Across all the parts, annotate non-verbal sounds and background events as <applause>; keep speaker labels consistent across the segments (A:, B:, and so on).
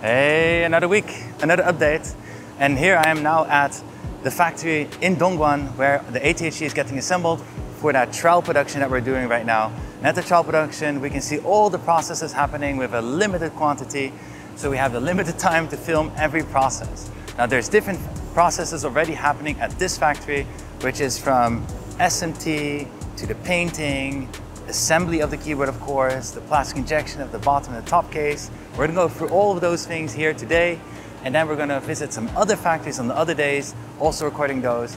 A: Hey, another week, another update. And here I am now at the factory in Dongguan where the 80HE is getting assembled for that trial production that we're doing right now. And at the trial production, we can see all the processes happening with a limited quantity. So we have the <laughs> limited time to film every process. Now there's different processes already happening at this factory, which is from SMT to the painting, assembly of the keyboard, of course, the plastic injection of the bottom and the top case. We're gonna go through all of those things here today, and then we're gonna visit some other factories on the other days, also recording those,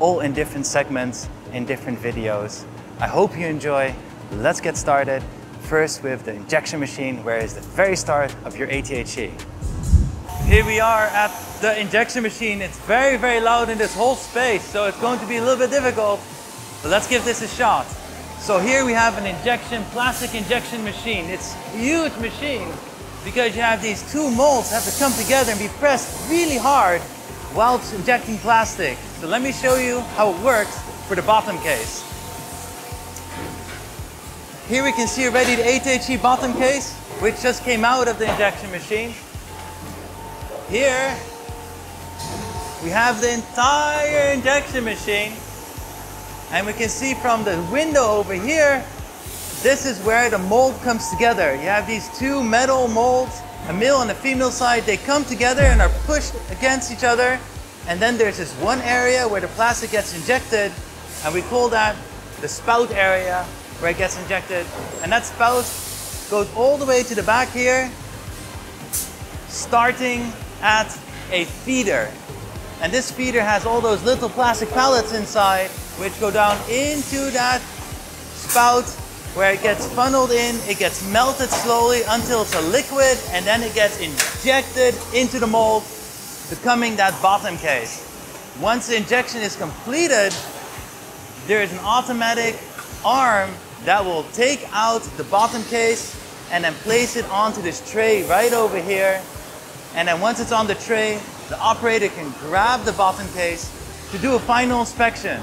A: all in different segments, in different videos. I hope you enjoy. Let's get started. First with the injection machine, where is the very start of your 80HE. Here we are at the injection machine. It's very, very loud in this whole space, so it's going to be a little bit difficult, but let's give this a shot. So here we have an injection, plastic injection machine. It's a huge machine because you have these two molds have to come together and be pressed really hard while injecting plastic. So let me show you how it works for the bottom case. Here we can see a already the 80HE bottom case, which just came out of the injection machine. Here, we have the entire injection machine and we can see from the window over here, this is where the mold comes together. You have these two metal molds, a male and a female side, they come together and are pushed against each other. And then there's this one area where the plastic gets injected, and we call that the spout area where it gets injected. And that spout goes all the way to the back here, starting at a feeder. And this feeder has all those little plastic pellets inside which go down into that spout where it gets funneled in, it gets melted slowly until it's a liquid, and then it gets injected into the mold, becoming that bottom case. Once the injection is completed, there is an automatic arm that will take out the bottom case and then place it onto this tray right over here. And then once it's on the tray, the operator can grab the bottom case to do a final inspection.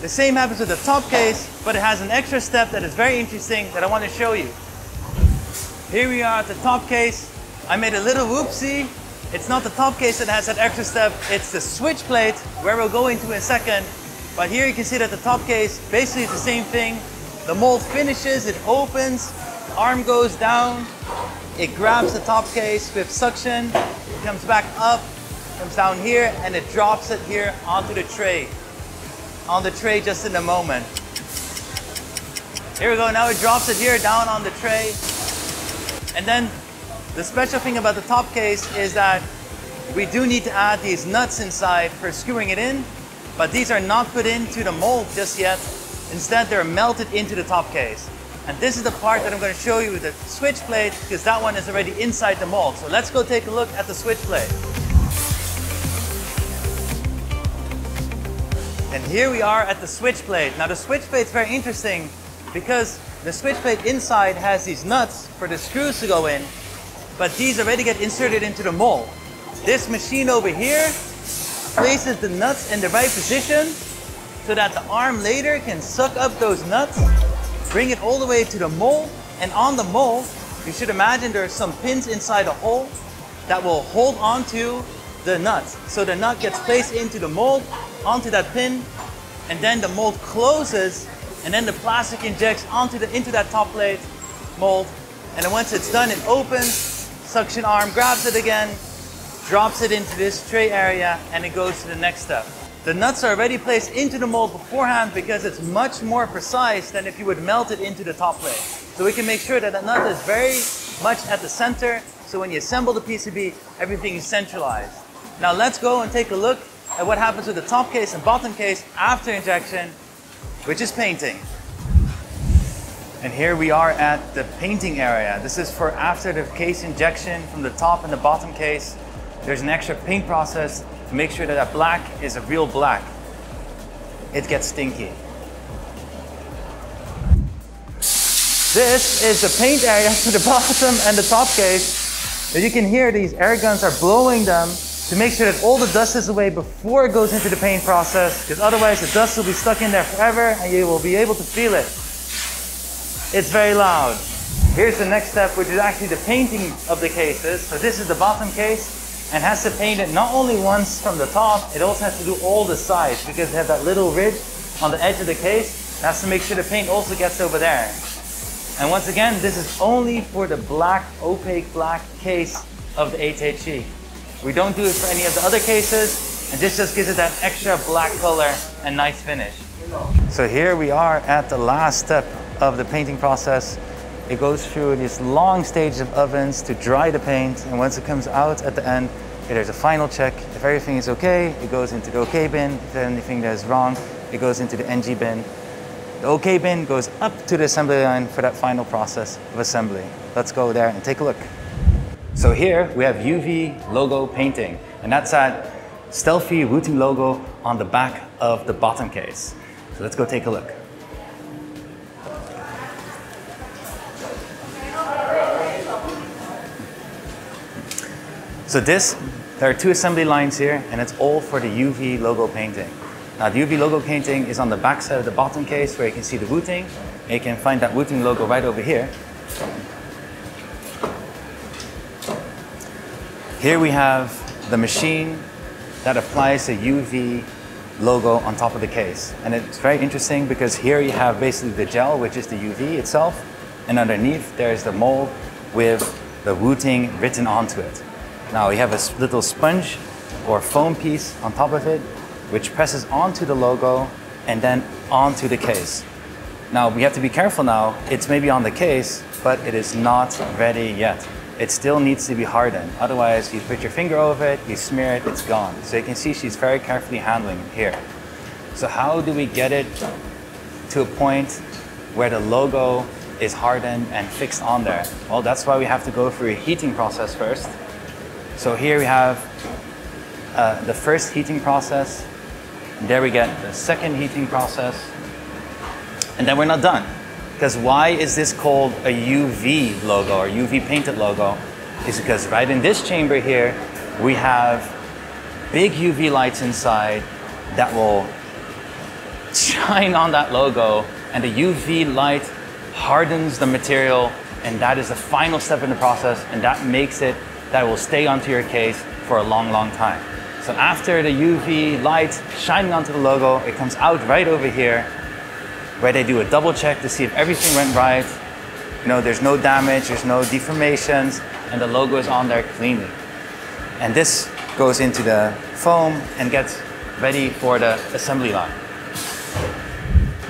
A: The same happens with the top case, but it has an extra step that is very interesting that I want to show you. Here we are at the top case. I made a little whoopsie. It's not the top case that has that extra step, it's the switch plate, where we'll go into in a second. But here you can see that the top case, basically is the same thing. The mold finishes, it opens, arm goes down, it grabs the top case with suction, comes back up, comes down here and it drops it here onto the tray. On the tray just in a moment. Here we go, now it drops it here down on the tray. And then the special thing about the top case is that we do need to add these nuts inside for screwing it in, but these are not put into the mold just yet. Instead, they're melted into the top case. And this is the part that I'm going to show you with the switch plate because that one is already inside the mold. So let's go take a look at the switch plate. And here we are at the switch plate. Now the switch plate is very interesting because the switch plate inside has these nuts for the screws to go in, but these already get inserted into the mold. This machine over here places the nuts in the right position so that the arm later can suck up those nuts, bring it all the way to the mold, and on the mold, you should imagine there's some pins inside the hole that will hold onto the nut. So the nut gets placed into the mold, onto that pin, and then the mold closes, and then the plastic injects onto the into that top plate mold. And then once it's done, it opens, suction arm grabs it again, drops it into this tray area, and it goes to the next step. The nuts are already placed into the mold beforehand because it's much more precise than if you would melt it into the top plate. So we can make sure that the nut is very much at the center, so when you assemble the PCB, everything is centralized. Now let's go and take a look at what happens with the top case and bottom case after injection, which is painting. And here we are at the painting area. This is for after the case injection from the top and the bottom case. There's an extra paint process to make sure that that black is a real black. It gets stinky. This is the paint area <laughs> for the bottom and the top case. As you can hear, these air guns are blowing them to make sure that all the dust is away before it goes into the paint process, because otherwise the dust will be stuck in there forever and you will be able to feel it. It's very loud. Here's the next step, which is actually the painting of the cases. So this is the bottom case and has to paint it not only once from the top, it also has to do all the sides because they have that little ridge on the edge of the case. It has to make sure the paint also gets over there. And once again, this is only for the black, opaque black case of the 80HE. We don't do it for any of the other cases, and this just gives it that extra black color and nice finish. So here we are at the last step of the painting process. It goes through this long stage of ovens to dry the paint, and once it comes out at the end, there's a final check. If everything is okay, it goes into the OK bin. If there's anything that is wrong, it goes into the NG bin. The OK bin goes up to the assembly line for that final process of assembly. Let's go there and take a look. So here we have UV logo painting, and that's that stealthy Wooting logo on the back of the bottom case. So let's go take a look. So this, there are two assembly lines here, and it's all for the UV logo painting. Now the UV logo painting is on the back side of the bottom case where you can see the Wooting. And you can find that Wooting logo right over here. Here we have the machine that applies the UV logo on top of the case. And it's very interesting because here you have basically the gel, which is the UV itself, and underneath there's the mold with the Wooting written onto it. Now we have a little sponge or foam piece on top of it which presses onto the logo and then onto the case. Now we have to be careful now, it's maybe on the case, but it is not ready yet. It still needs to be hardened. Otherwise, you put your finger over it, you smear it, it's gone. So you can see she's very carefully handling it here. So how do we get it to a point where the logo is hardened and fixed on there? Well, that's why we have to go through a heating process first. So here we have uh, the first heating process And there we get the second heating process. And then we're not done. Because why is this called a UV logo or UV painted logo? Is because right in this chamber here, we have big UV lights inside that will shine on that logo and the UV light hardens the material and that is the final step in the process and that makes it that will stay onto your case for a long, long time. So after the UV light shining onto the logo, it comes out right over here where they do a double check to see if everything went right. You know, there's no damage, there's no deformations, and the logo is on there cleanly. And this goes into the foam and gets ready for the assembly line.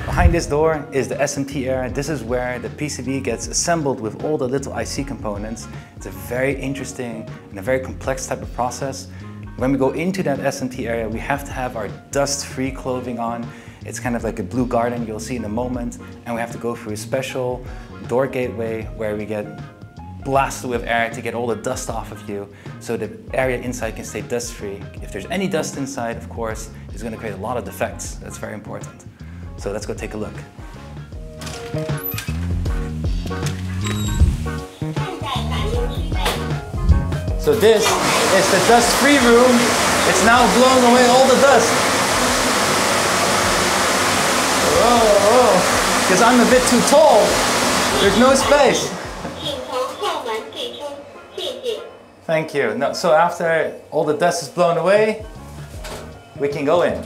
A: Behind this door is the SMT area. This is where the PCB gets assembled with all the little IC components. It's a very interesting and a very complex type of process. When we go into that SMT area, we have to have our dust-free clothing on. It's kind of like a blue garden you'll see in a moment. And we have to go through a special door gateway where we get blasted with air to get all the dust off of you so the area inside can stay dust-free. If there's any dust inside, of course, it's going to create a lot of defects. That's very important. So let's go take a look. So this is the dust-free room. It's now blowing away all the dust. Because I'm a bit too tall. There's no space. Thank you. No, so after all the dust is blown away, we can go in.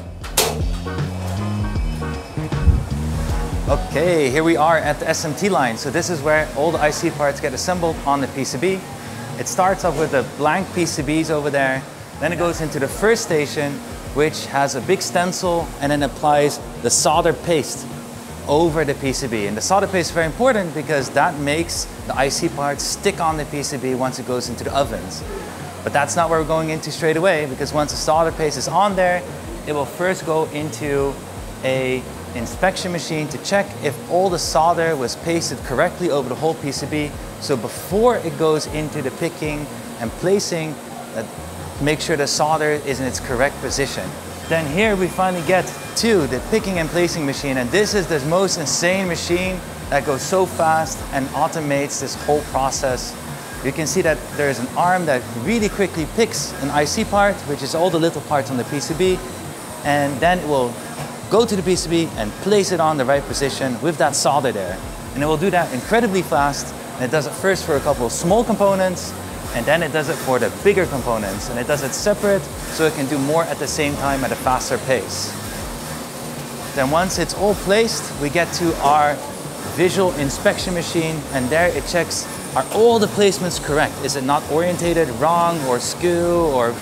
A: Okay, here we are at the SMT line. So this is where all the IC parts get assembled on the PCB. It starts off with the blank PCBs over there, then it goes into the first station, which has a big stencil and then applies the solder paste over the PCB. And the solder paste is very important because that makes the IC parts stick on the PCB once it goes into the ovens. But that's not where we're going into straight away because once the solder paste is on there, it will first go into a inspection machine to check if all the solder was pasted correctly over the whole PCB. So before it goes into the picking and placing, uh, make sure the solder is in its correct position. Then here we finally get to the picking and placing machine. And this is the most insane machine that goes so fast and automates this whole process. You can see that there is an arm that really quickly picks an IC part, which is all the little parts on the PCB, and then it will go to the PCB and place it on the right position with that solder there. And it will do that incredibly fast And it does it first for a couple of small components, and then it does it for the bigger components. And it does it separate so it can do more at the same time at a faster pace. Then once it's all placed, we get to our visual inspection machine, and there it checks, are all the placements correct? Is it not orientated wrong or skew or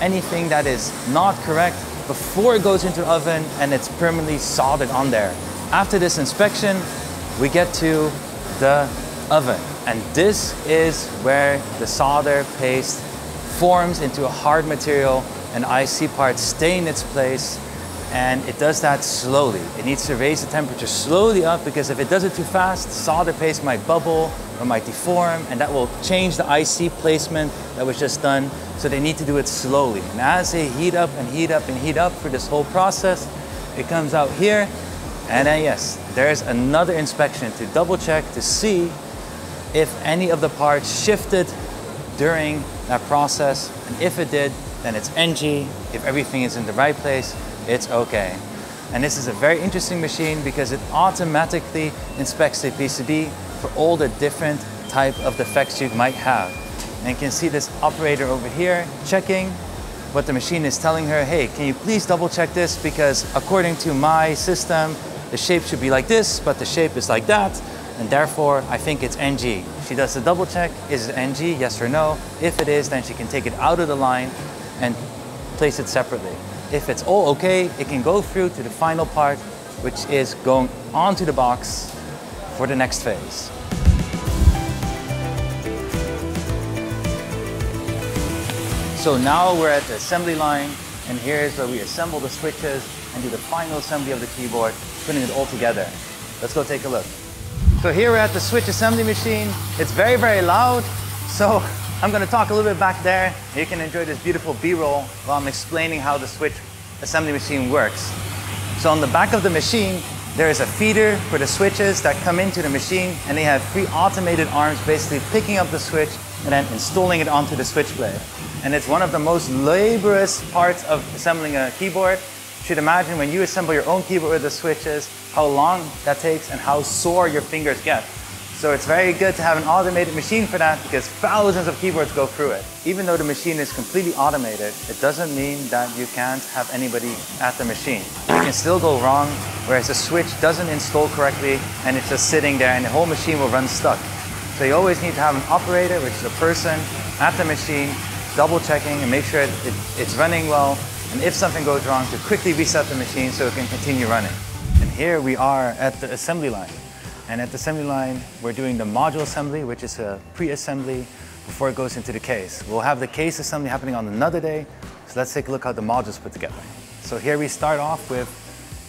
A: anything that is not correct before it goes into the oven and it's permanently soldered on there. After this inspection, we get to the oven. And this is where the solder paste forms into a hard material and IC parts stay in its place and it does that slowly. It needs to raise the temperature slowly up because if it does it too fast, solder paste might bubble or might deform and that will change the IC placement that was just done. So they need to do it slowly. And as they heat up and heat up and heat up for this whole process, it comes out here and then yes, there's another inspection to double check to see if any of the parts shifted during that process. And if it did, then it's NG. If everything is in the right place, it's okay. And this is a very interesting machine because it automatically inspects the PCB for all the different type of defects you might have. And you can see this operator over here checking what the machine is telling her, hey, can you please double check this because according to my system, the shape should be like this, but the shape is like that, and therefore I think it's NG. She does the double check, is it NG, yes or no? If it is, then she can take it out of the line and place it separately. If it's all okay, it can go through to the final part, which is going onto the box for the next phase. So now we're at the assembly line, and here's where we assemble the switches and do the final assembly of the keyboard, putting it all together. Let's go take a look. So here we're at the switch assembly machine. It's very, very loud, so <laughs> I'm gonna talk a little bit back there. You can enjoy this beautiful B-roll while I'm explaining how the switch assembly machine works. So on the back of the machine, there is a feeder for the switches that come into the machine and they have three automated arms basically picking up the switch and then installing it onto the switch plate. And it's one of the most laborious parts of assembling a keyboard. You should imagine when you assemble your own keyboard with the switches, how long that takes and how sore your fingers get. So it's very good to have an automated machine for that because thousands of keyboards go through it. Even though the machine is completely automated, it doesn't mean that you can't have anybody at the machine. You can still go wrong, whereas the switch doesn't install correctly and it's just sitting there and the whole machine will run stuck. So you always need to have an operator, which is a person at the machine, double checking and make sure it, it, it's running well. And if something goes wrong, to quickly reset the machine so it can continue running. Here we are at the assembly line. And at the assembly line, we're doing the module assembly, which is a pre-assembly before it goes into the case. We'll have the case assembly happening on another day. So let's take a look how the modules put together. So here we start off with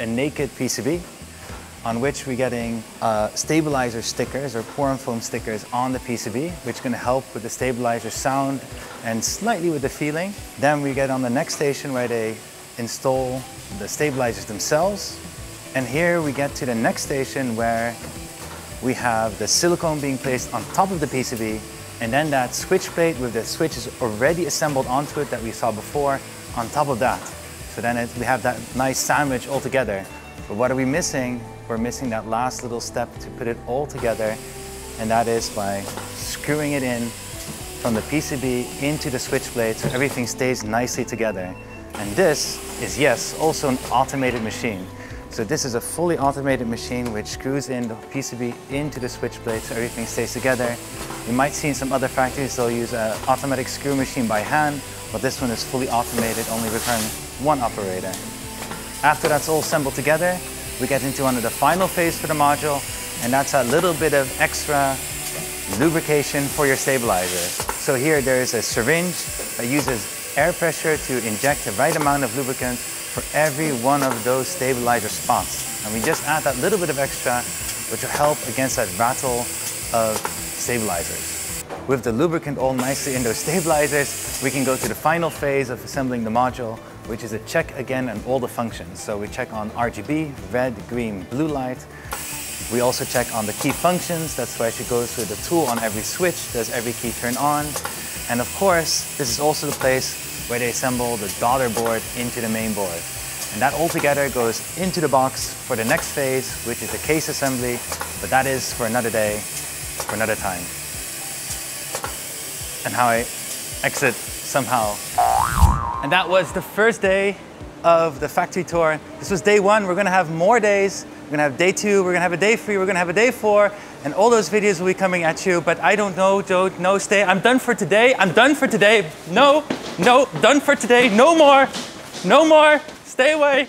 A: a naked PCB on which we're getting uh, stabilizer stickers or Poron foam stickers on the PCB, which is going to help with the stabilizer sound and slightly with the feeling. Then we get on the next station where they install the stabilizers themselves. And here we get to the next station where we have the silicone being placed on top of the PCB, and then that switch plate with the switches already assembled onto it that we saw before on top of that. So then it, we have that nice sandwich all together. But what are we missing? We're missing that last little step to put it all together, and that is by screwing it in from the PCB into the switch plate so everything stays nicely together. And this is, yes, also an automated machine. So this is a fully automated machine which screws in the PCB into the switch plate so everything stays together. You might see in some other factories they'll use an automatic screw machine by hand, but this one is fully automated, only requiring one operator. After that's all assembled together, we get into one of the final phase for the module, and that's a little bit of extra lubrication for your stabilizer. So here there is a syringe that uses air pressure to inject the right amount of lubricant for every one of those stabilizer spots. And we just add that little bit of extra, which will help against that rattle of stabilizers. With the lubricant all nicely in those stabilizers, we can go to the final phase of assembling the module, which is a check again on all the functions. So we check on RGB, red, green, blue light. We also check on the key functions. That's why she goes through the tool on every switch. Does every key turn on? And of course, this is also the place where they assemble the daughter board into the main board. And that all together goes into the box for the next phase, which is the case assembly, but that is for another day. for another time. And how I exit somehow. And that was the first day of the factory tour. This was day one. We're gonna have more days. We're gonna have day two, we're gonna have a day three, we're gonna have a day four, and all those videos will be coming at you. But I don't know, Joe, no, stay. I'm done for today. I'm done for today. No, no, done for today. No more. No more. Stay away.